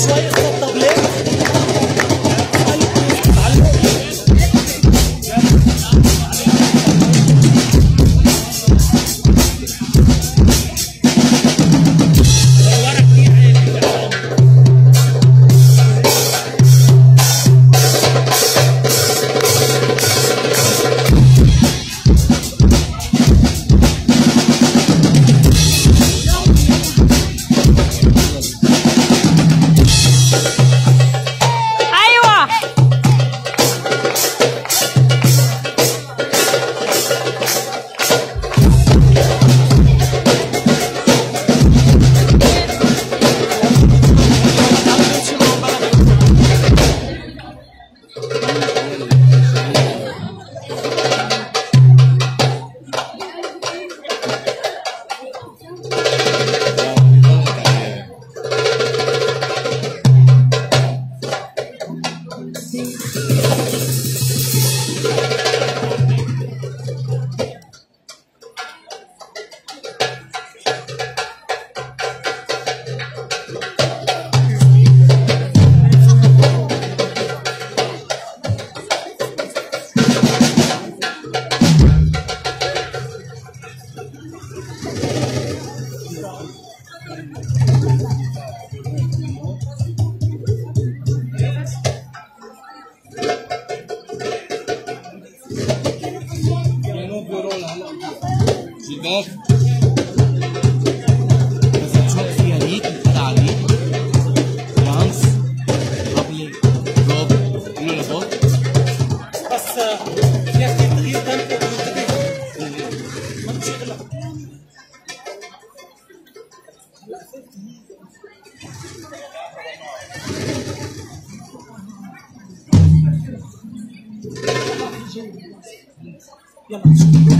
Slayer. بس تشوف فيها ليك كده عليك فرانس قبل قولوا له روب بس فيها تغيير تمبو ما تشغل يلا.